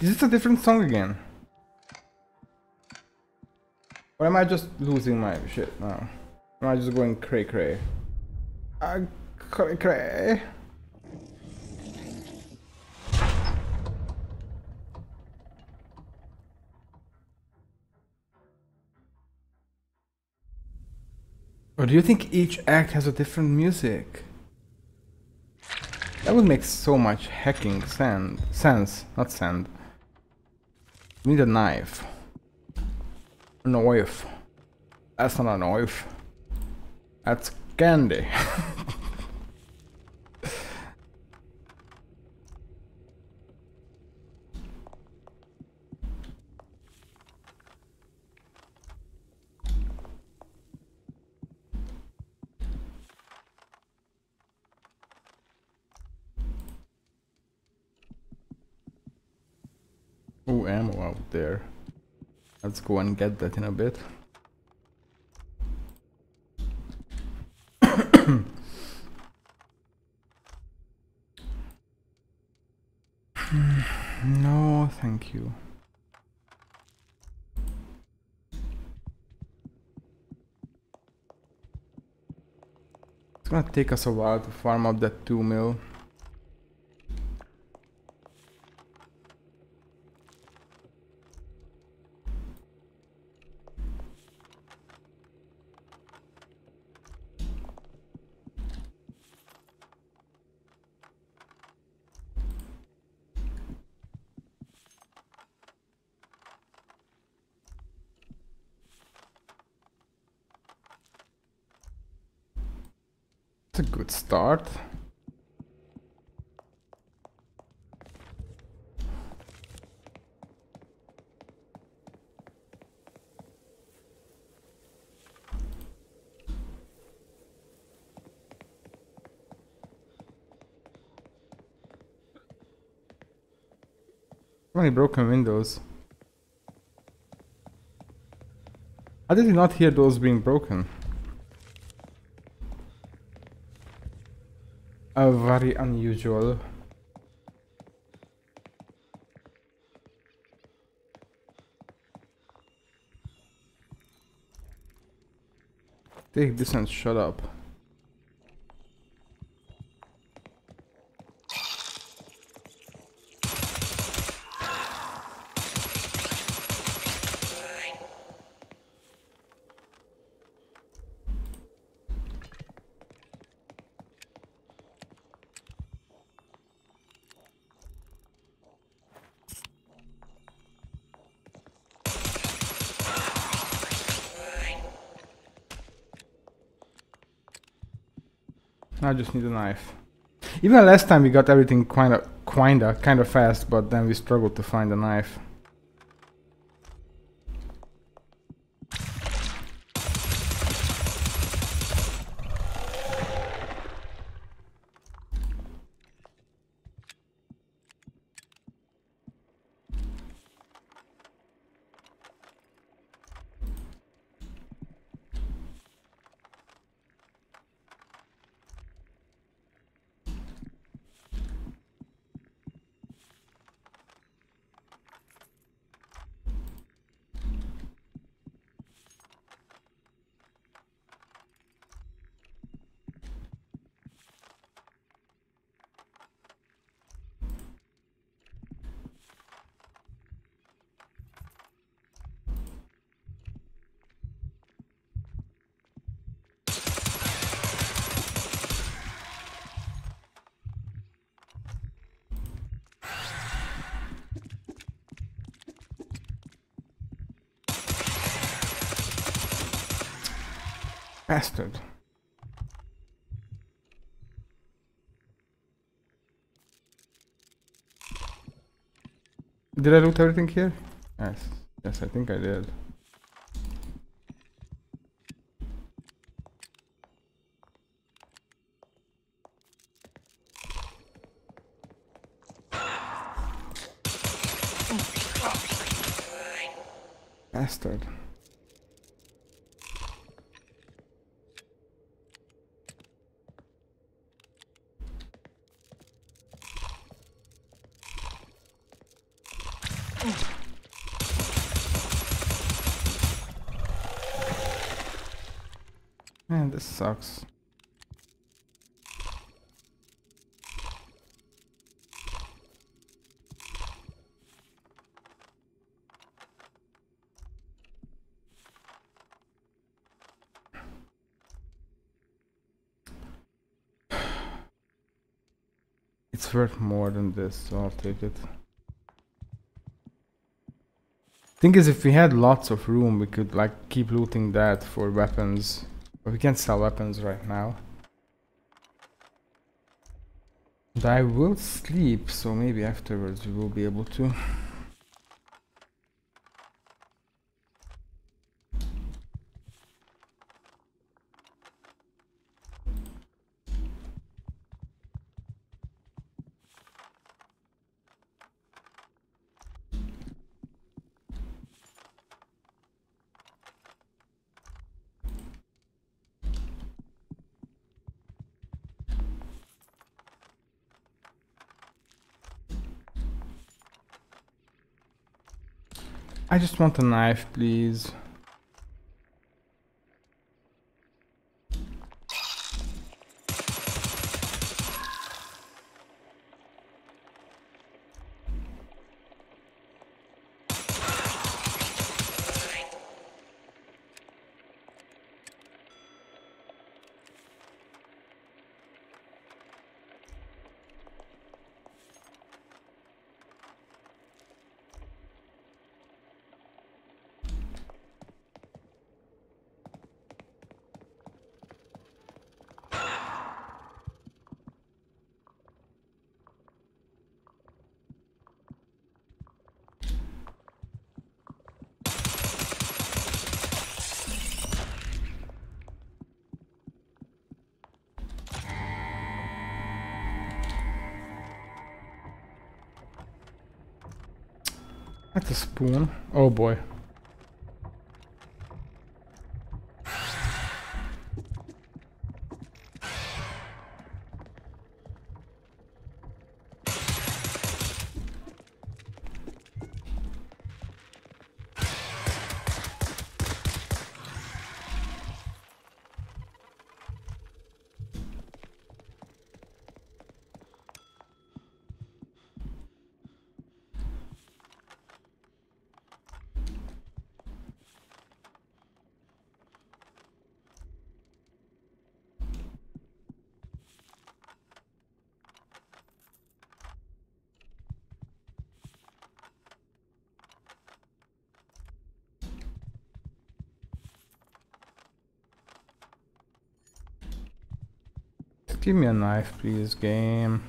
Is this a different song again? Or am I just losing my shit now? Am I just going cray cray? Uh, cray cray. Or do you think each act has a different music? That would make so much hacking sand, sense, not sand. Need a knife. A knife. That's not a knife. That's candy. Oh, ammo out there. Let's go and get that in a bit. no, thank you. It's gonna take us a while to farm up that 2 mil. A good start. Many broken windows. How did not hear those being broken? Uh, very unusual. Take this and shut up. I just need a knife. Even last time we got everything kinda, kinda, kinda fast, but then we struggled to find a knife. Bastard. Did I loot everything here? Yes. Yes, I think I did. Bastard. Man, this sucks. It's worth more than this, so I'll take it. Thing is, if we had lots of room, we could like keep looting that for weapons. But we can't sell weapons right now. And I will sleep, so maybe afterwards we will be able to. I just want a knife, please. A spoon. Oh boy. Give me a knife, please, game.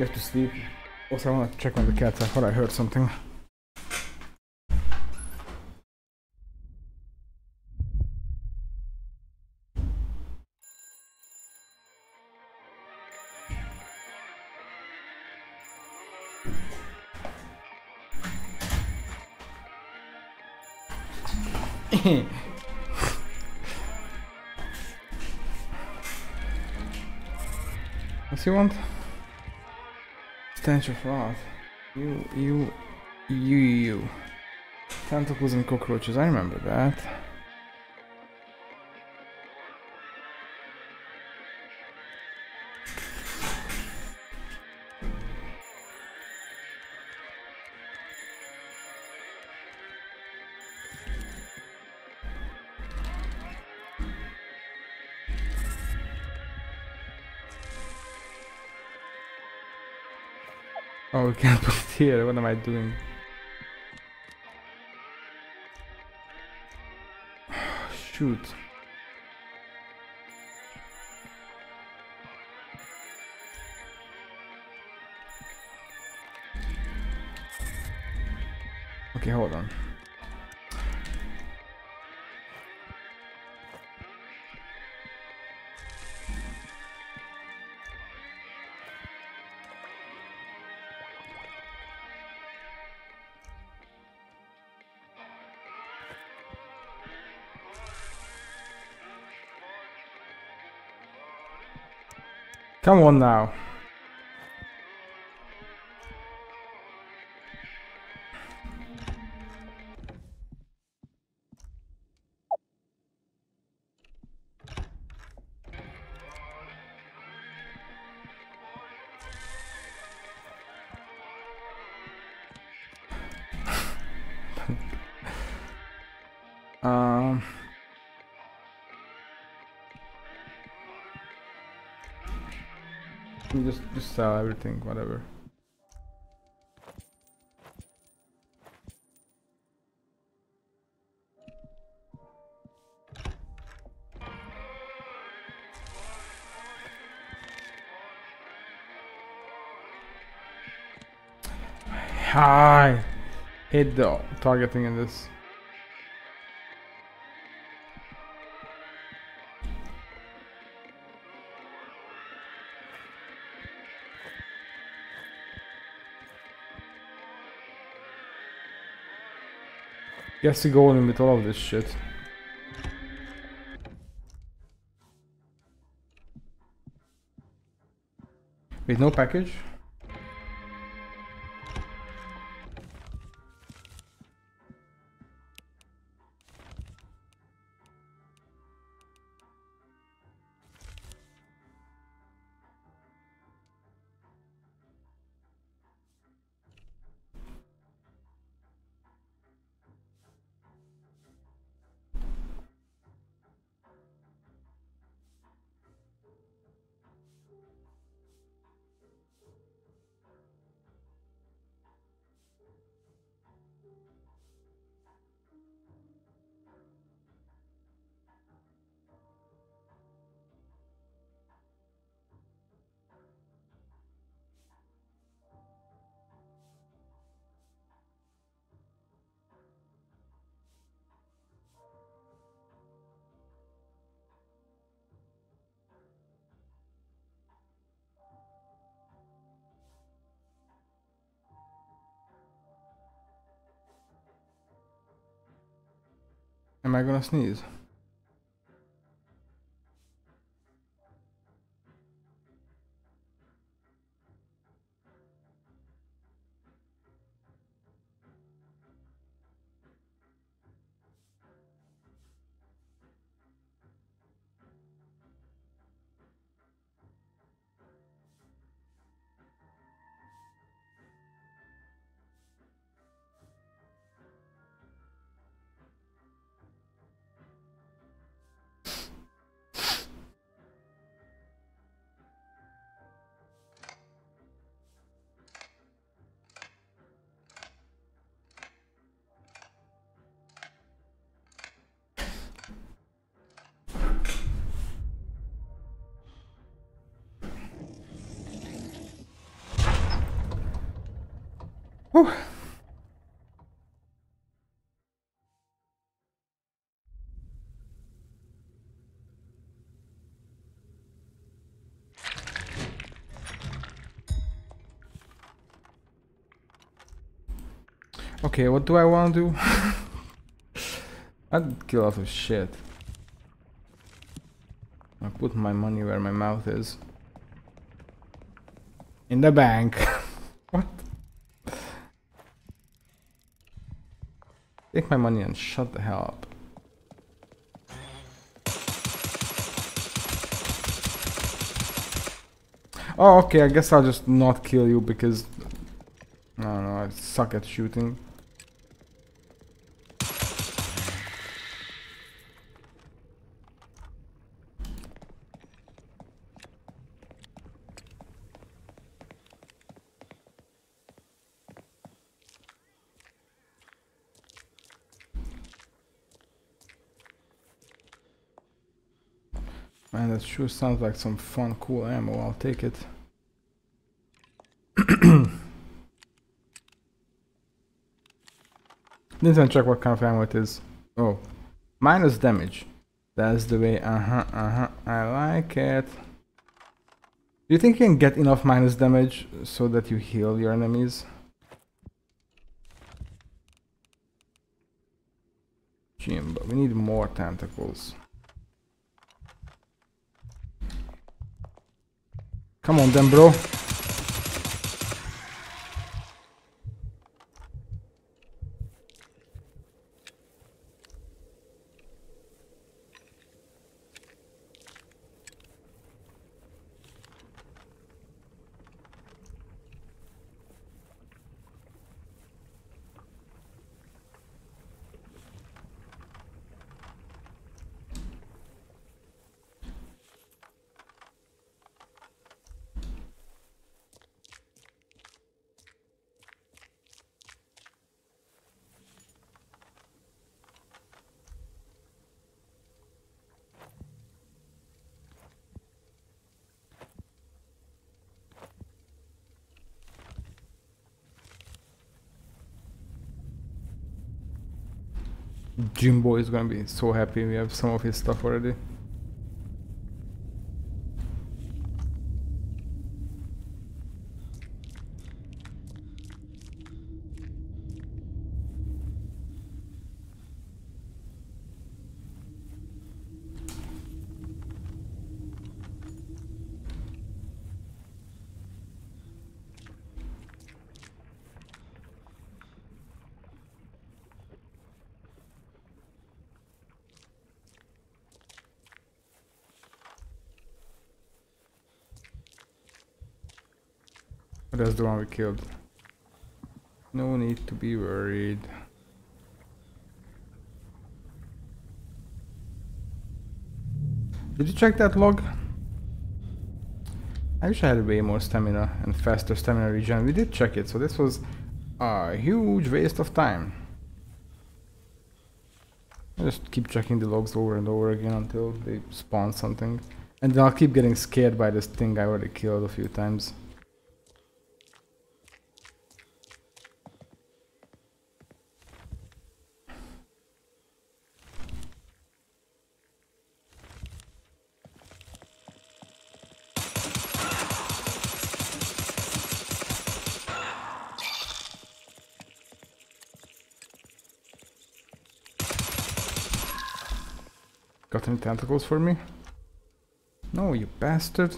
You have to sleep. Also, I want to check on the cats. I thought I heard something. What's he want? Of rot. You, you, you, you. Tentacles and cockroaches, I remember that. Oh, we can't put it here. What am I doing? Shoot. Come on now. um You just just sell everything, whatever. Hi. Hit the targeting in this. Guess to go in with all of this shit. Wait, no package? Am I gonna sneeze? Whew. Okay, what do I want to do? I'd kill off of shit. I put my money where my mouth is. In the bank. what? Take my money and shut the hell up. Oh, okay, I guess I'll just not kill you because... I don't know, I suck at shooting. Man, that sure sounds like some fun, cool ammo. I'll take it. Didn't even check what kind of ammo it is. Oh, minus damage. That's the way. Uh huh. Uh huh. I like it. Do you think you can get enough minus damage so that you heal your enemies? Jim, but we need more tentacles. Come on then, bro. Jimbo is gonna be so happy we have some of his stuff already. That's the one we killed. No need to be worried. Did you check that log? I wish I had way more stamina and faster stamina regen. We did check it, so this was a huge waste of time. I just keep checking the logs over and over again until they spawn something. And then I'll keep getting scared by this thing I already killed a few times. Got any tentacles for me? No, you bastard.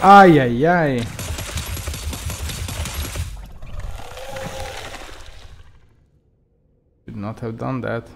Ay, ay, ay. Should not have done that.